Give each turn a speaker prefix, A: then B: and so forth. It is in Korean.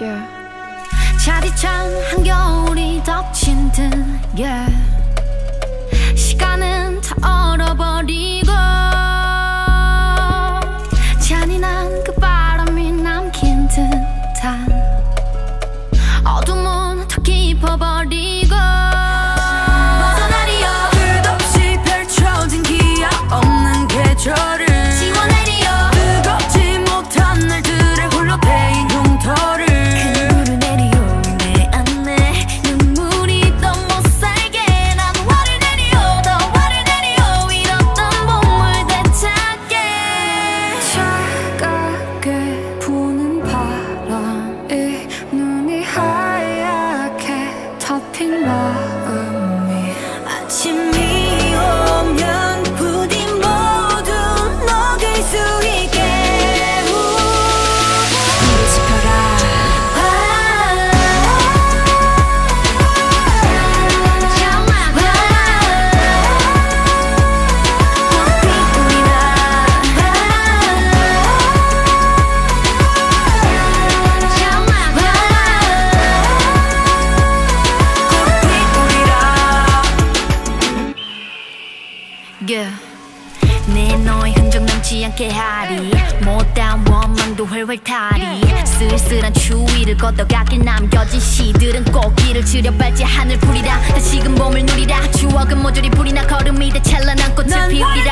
A: yeah. 차디찬 한겨울이 덮친 듯 yeah. Yeah. 내 너의 흔적 남지 않게 하리. 못다운 원망도 훨훨 타리. 쓸쓸한 추위를 걷어가길 남겨진 시들은 꽃길을 지려발지 하늘 풀이라. 다시금 봄을 누리라. 추억은 모조리 불이 나 걸음이 돼 찬란한 꽃을 피우리라